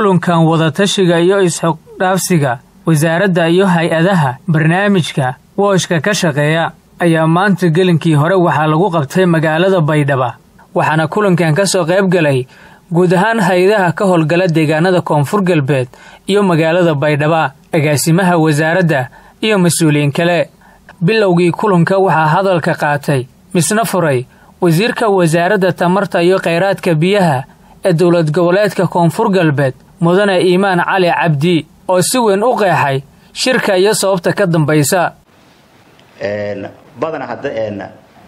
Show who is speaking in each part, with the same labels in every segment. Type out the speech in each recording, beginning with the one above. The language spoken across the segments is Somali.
Speaker 1: kulankan wadatashiga iyo isxogdhaafsiga wasaaradda iyo hay'adaha barnaamijka wooshka ka shaqeeya ayaa maanta gelinkii hore waxaa lagu qabtay magaalada baydhaba. Waxaana kulankan ka soo qayb galay guud ahaan hay'adaha ka howlgala deegaanada koonfur galbeed iyo magaalada baydhaba agaasimaha wasaaradda iyo mas'uuliyiin kale. Bilowgii kulanka waxaa hadalka qaatay misna furay wasiirka wasaaradda tamarta iyo kheyraadka biyaha ee dowlad goboleedka koonfur galbeed mudane iimaan cali cabdi oo si weyn u qeexay shirka iyo sababta ka dambaysa.
Speaker 2: Badana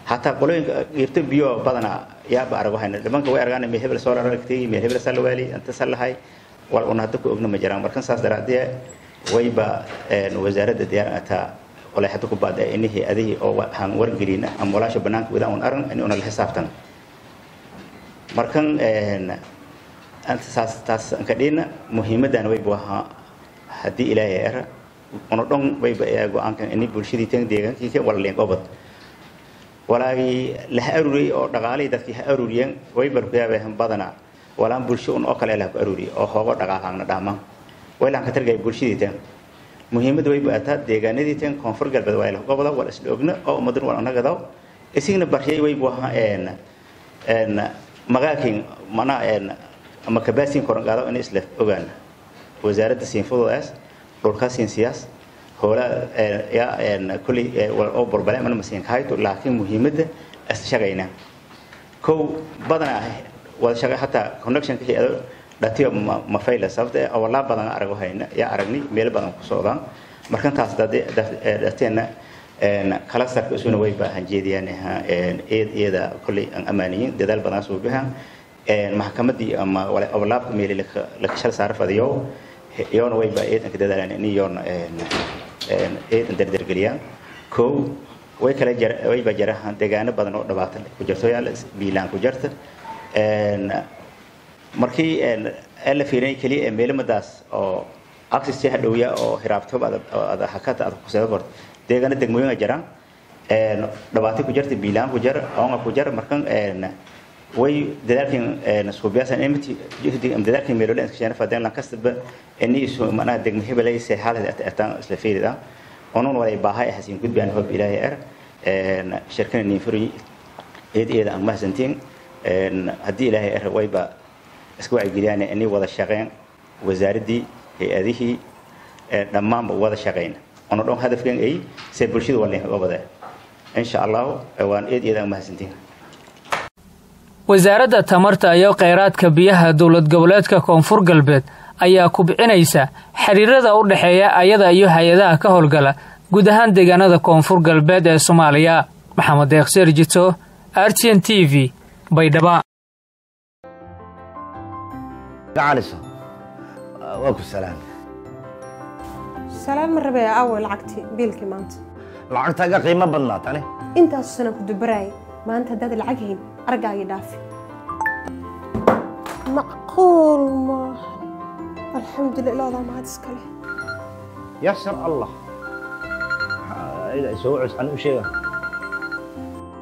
Speaker 2: hataa qolooyinka irto biyo badana yaaba arag waxayna dhimanka way argaan meel soo aragtay meel hebel salawaali inta wal una hadda ku ogna ma markan saas daraadee wayba wasaaradda diyaarata qolay hadda ku baada inihii adihii oo waxaan wargelin ama walaasha banaanka wada un arag in una la xisaabtan. Markan saas taas anka dhina muhiimadan wayba wahaa haddii ilaahay era una dhon wayba go'aankan ini bulshadii tan deegaankii wala leen qobad walaagii la ha aruriyey oo dhaqaalihii dadkii ha aruriyeen wayba kuyaabehan badana walaan bulsho un oo kale lah ku aruriye oo hoogo dhaqaaqaagna dhaamaan waylaan ka targaya bulshadii tan muhiimadda wayba ataa deegaanadii tan koonfur galbeed waa la goboda wala isla oo ummadan wala nagadaw isigna baryay waybu ahaa een een magaakin mana een ama kabaasin koran qaado in isla ogaan wasaaradda siinfudoodaas dhulka siinsiyaas hoola yaa een kulli oo borbale mana masiin kahayto laakiin muhiimadda is shaqayna. Kow badana wada hataa connection ka hiyado dhatiyo ma fayla sababta awalaa badan arago hayna yaa aragni meel badan ku socdaan markan taas dhateena kala sarka isuna way baahan jeediyaan eed eeda kulli aan amaaniyin dadaal badan soo bixan maxkamadii ama awlaabka meel la shal saar fadiyo. Yoona way baa eedanka dadaalaan in yoona eedan dardargeliyaan kow way kala jar way baa jarahan deegaano badan oo dhibaato ku jirto yaa biilaan ku jirta markii la fiirinay keliya ee meelamadaas oo access ha dhowya oo hiraabto ada hakata ada kusada korto deegaano degmooyin jiraan dhibaato ku jirta biilaan ku jira oonga ku jira markan way dadaalkan juhdi am dadaalkan meelole iska shana fadeen lan kastaba ini isu mana degmo hebelay se xaalad ataan isla fiirida onon wala baahay hasin gudbaan hob ilaahay er shirkana ni furi eed eed aan mahsantiin haddii ilaahay er wayba isku wacyigeliyaan inay wada shaqeyn wasaaradii hay'adihii dhammaanba wada shaqeyn ono dhan hadafkan ay se bulshada waa leenka wada insha allahu waan eed eed aan mahadsantiin
Speaker 1: wasaaradda tamarta iyo kheyraadka biyaha dowlad goboleedka koonfur galbeed ayaa kubcinaysa xiriirada u dhexeeya ayada iyo hay'adaha ka howlgala guud ahaan deegaanada koonfur galbeed ee soomaaliya. Maxamed deeqseer jito r t n t v baydhaba.
Speaker 3: Lacagtaaga qiimo badnaa tani.
Speaker 4: Intaasu sana ku dubaraayay ما أنت داد العجهين
Speaker 3: أرجع يدافي معقول ما. الحمد لله ما تسكلي يسر الله. إذا سوى عسان وشيء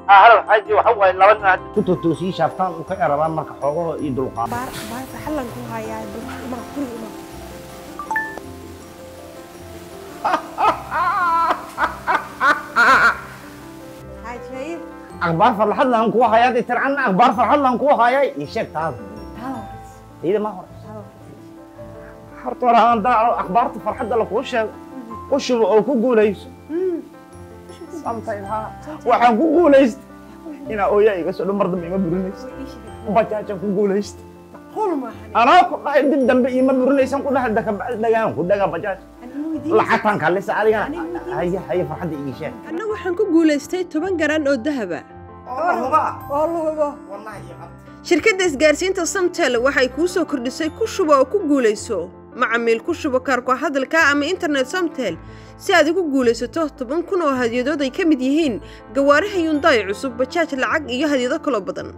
Speaker 3: أهلا حاجي وحوا إلا وأنا كنت توسي شافتان وكأرابان مرك
Speaker 4: حقوه يدلقا بار بار تحلن كوها يا دلقا معقول
Speaker 3: akhbaar farxad lahan kuwa hayaa dee tircanna akhbaar farxad lahan kuwa hayaa ii sheeg taada iyada ma hore horta hore hadaa akhbaarta farxadda lakuu sheego u shubo oo ku guulayso waxaan ku guulaysta inaa ooyaa iga soo dhan mar dambe ima burinaysa bajaajaan ku guulaysta anaa ku dhahay dib dambe ima burinaysan ku dhahay dakabacdi dhagaan ku dhagaa bajaaj lacagtaan kalisa adigana haya haya farxadda ii sheeg
Speaker 5: anna waxaan ku guulaystay toban garan oo dahaba shirkadda isgaarsiinta samtel waxay kuu soo kordhisay ku shubo oo ku guulayso macamiil ku shubo kaarko hadalka ama internet samtel si aad ugu guulaysato toban kun oo hadyadood ay ka mid yihiin gawaaraha yundaay cusub bajaaj lacag iyo hadyado kaloo badan